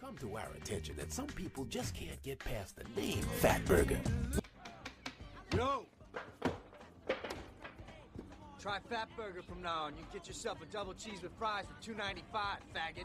come to our attention that some people just can't get past the name Fat Burger. Yo! Try Fat Burger from now on. You can get yourself a double cheese with fries for $2.95, faggot.